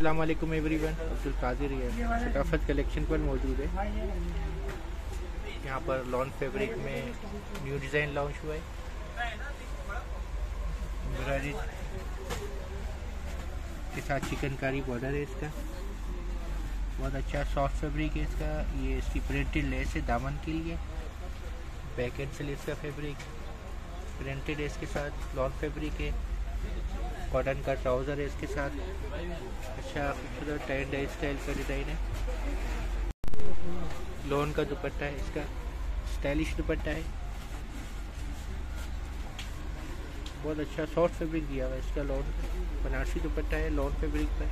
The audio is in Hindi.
वालेकुम एवरीवन अब्दुल कादिर है सकाफत कलेक्शन पर मौजूद है। यहाँ पर लॉन फैब्रिक में न्यू डिज़ाइन लॉन्च हुआ है। एम्ब्रॉयडरी के साथ चिकनकारी बॉर्डर है इसका। बहुत अच्छा सॉफ्ट फैब्रिक है इसका। ये इसकी प्रिंटेड लेस है दामन के लिए। बैक एंड से लेस का फैब्रिक प्रिंटेड है इसके साथ। लॉन फैब्रिक है। कॉटन का ट्राउज़र है इसके साथ। अच्छा खूबसूरत टाइट डाई स्टाइल का डिज़ाइन है। लोन का दुपट्टा है इसका। स्टाइलिश दुपट्टा है। बहुत अच्छा सॉफ्ट फैब्रिक दिया हुआ है इसका लोन बनारसी दुपट्टा है लोन फैब्रिक पर।